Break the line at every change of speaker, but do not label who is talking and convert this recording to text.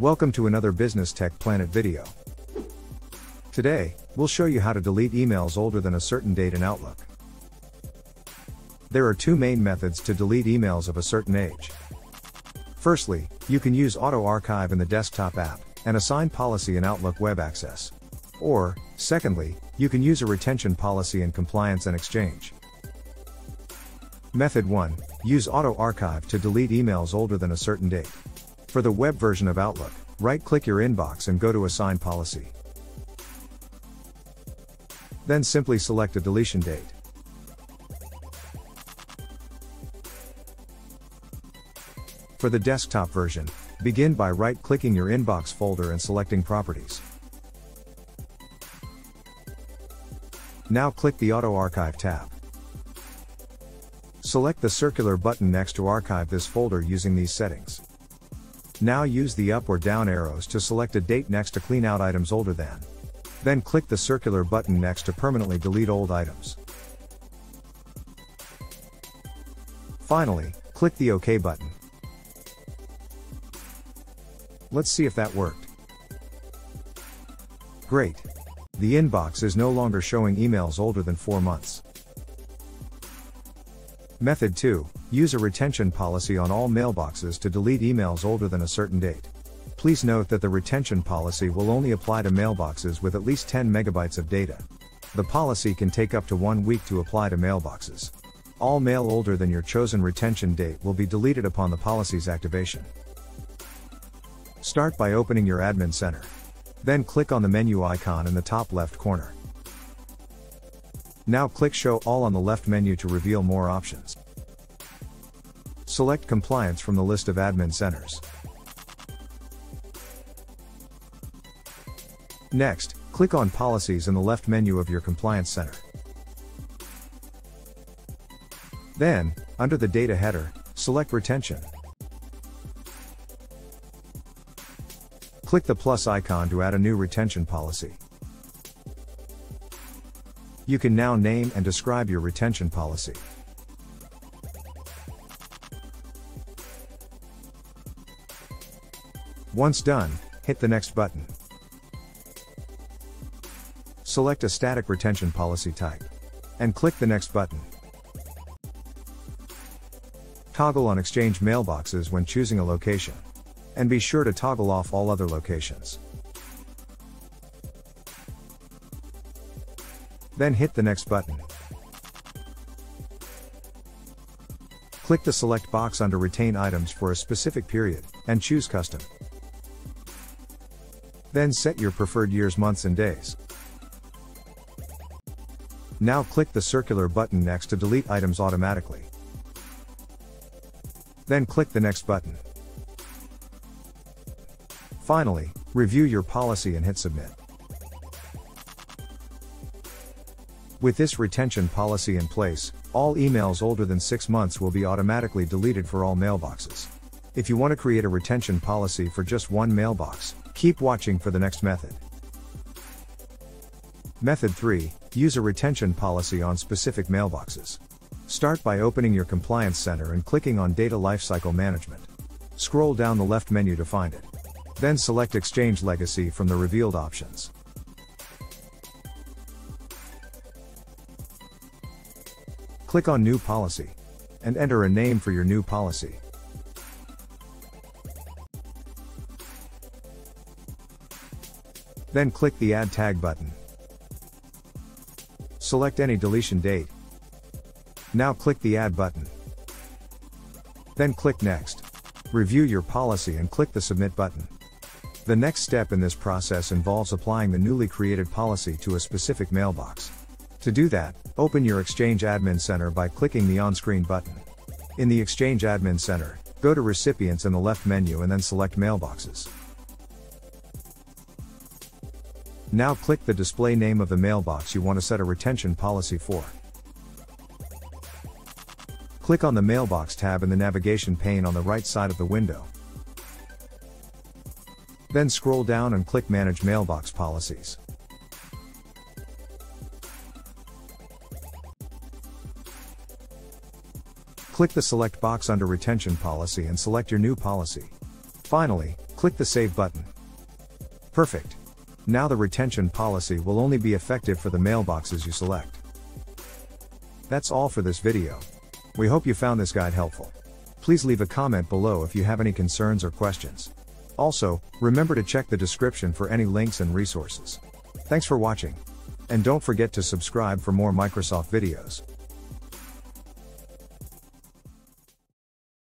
Welcome to another Business Tech Planet video. Today, we'll show you how to delete emails older than a certain date in Outlook. There are two main methods to delete emails of a certain age. Firstly, you can use Auto Archive in the desktop app and assign policy in Outlook Web Access. Or, secondly, you can use a retention policy in Compliance and Exchange. Method 1 Use Auto Archive to delete emails older than a certain date. For the web version of Outlook, right click your inbox and go to Assign Policy. Then simply select a deletion date. For the desktop version, begin by right clicking your inbox folder and selecting Properties. Now click the Auto Archive tab. Select the circular button next to archive this folder using these settings. Now use the up or down arrows to select a date next to clean out items older than. Then click the circular button next to permanently delete old items. Finally, click the OK button. Let's see if that worked. Great. The inbox is no longer showing emails older than 4 months. Method 2 Use a retention policy on all mailboxes to delete emails older than a certain date. Please note that the retention policy will only apply to mailboxes with at least 10 megabytes of data. The policy can take up to one week to apply to mailboxes. All mail older than your chosen retention date will be deleted upon the policy's activation. Start by opening your Admin Center. Then click on the menu icon in the top left corner. Now click Show All on the left menu to reveal more options. Select Compliance from the list of admin centers. Next, click on Policies in the left menu of your Compliance Center. Then, under the data header, select Retention. Click the plus icon to add a new retention policy. You can now name and describe your retention policy. Once done, hit the next button. Select a static retention policy type. And click the next button. Toggle on Exchange mailboxes when choosing a location. And be sure to toggle off all other locations. Then hit the next button. Click the select box under retain items for a specific period, and choose custom. Then set your preferred years months and days. Now click the circular button next to delete items automatically. Then click the next button. Finally, review your policy and hit submit. With this retention policy in place, all emails older than 6 months will be automatically deleted for all mailboxes. If you want to create a retention policy for just one mailbox, keep watching for the next method. Method 3 Use a retention policy on specific mailboxes. Start by opening your Compliance Center and clicking on Data Lifecycle Management. Scroll down the left menu to find it. Then select Exchange Legacy from the revealed options. Click on New Policy. And enter a name for your new policy. Then click the Add Tag button. Select any deletion date. Now click the Add button. Then click Next. Review your policy and click the Submit button. The next step in this process involves applying the newly created policy to a specific mailbox. To do that, open your Exchange Admin Center by clicking the on-screen button. In the Exchange Admin Center, go to Recipients in the left menu and then select Mailboxes. Now click the display name of the mailbox you want to set a retention policy for. Click on the Mailbox tab in the navigation pane on the right side of the window. Then scroll down and click Manage Mailbox Policies. Click the select box under retention policy and select your new policy. Finally, Click the Save button. Perfect. Now the retention policy will only be effective for the mailboxes you select. That's all for this video. We hope you found this guide helpful. Please leave a comment below if you have any concerns or questions. Also, remember to check the description for any links and resources. Thanks for watching. And don't forget to subscribe for more Microsoft videos.